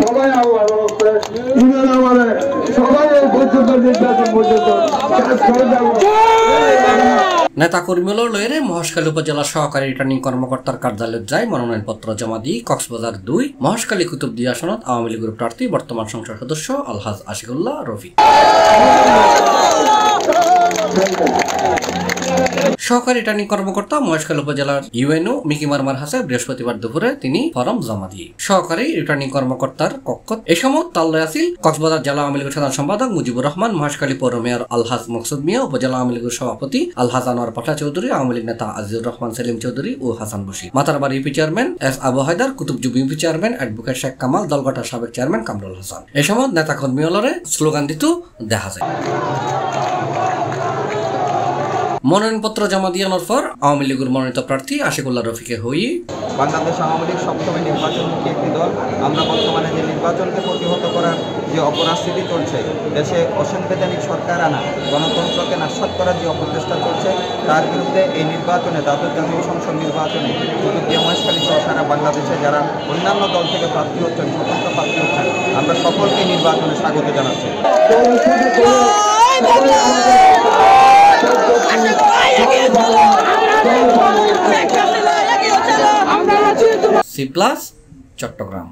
সবাই আমার অবস্থা সবাই এই পর্যন্ত নির্বাচন পর্যন্ত কাজ করে যাব। নেতা কর্মীগুলোর লয়েরে মহেশখালী উপজেলা সহকারী রিটার্নিং কর্মকর্তার কার্যালয়ে যায় মনোনয়নপত্র জমা দিয়ে কক্সবাজার দুই মহেশখালী কুতুবদি আসনত আওয়ামী লীগের প্রার্থী বর্তমান সংসদ সদস্য আলহাজ আশিকুল্লাহ রফি সহকারী রিটার্নিং কর্মকর্তা মহেশখালী উপজেলার ইউএনও মিকি মারমার হাসে বৃহস্পতিবার দুপুরে তিনি ফরম জমা দিয়ে। সহকারী রিটার্নিং কর্মকর্তার কক্ষ। এই সময় তাল্লয় আছিল কক্সবাজার জেলা আওয়ামী লীগের সাধারণ সম্পাদক মুজিবুর রহমান, মহেশখালী পৌর মেয়র আলহাজ মকসুদ মিয়া, উপজেলা আওয়ামী লীগের সভাপতি আলহাজ আনোয়ার পাঠা চৌধুরী, আওয়ামী লীগ নেতা আজিজুর রহমান সেলিম চৌধুরী ও Hasan Bashir. Matarbari UP chairman S Abu Haidar Kutubjom UP chairman advocate Sheikh Kamal দলগটার সাবেক চেয়ারম্যান কামরুল হাসান। এই সময় নেতা কর্মী স্লোগান দিত, দেখা যায়। মনোনয়নপত্র জমা দিয়ানোর পর আওয়ামী লীগের মনোনীত প্রার্থী আশিকুল্লাহ রফিকে হই। বাংলাদেশ আওয়ামী লীগ সবসময় নির্বাচনমুখী একটি দল। আমরা বর্তমানে যে নির্বাচনকে প্রতিহত করার যে অপরাস্থিতি চলছে দেশে অসাংবিধানিক সরকার আনা গণতন্ত্রকে নাশাত করার যে অপচেষ্টা চলছে তার বিরুদ্ধে এই নির্বাচনে দ্বাদশ জাতীয় সংসদ নির্বাচনে মহেশখালী সহ সারা বাংলাদেশে যারা অন্যান্য দল থেকে প্রার্থী হচ্ছেন স্বতন্ত্র প্রার্থী হচ্ছেন আমরা সকলকে নির্বাচনে স্বাগত জানাচ্ছি। C plus Chittagong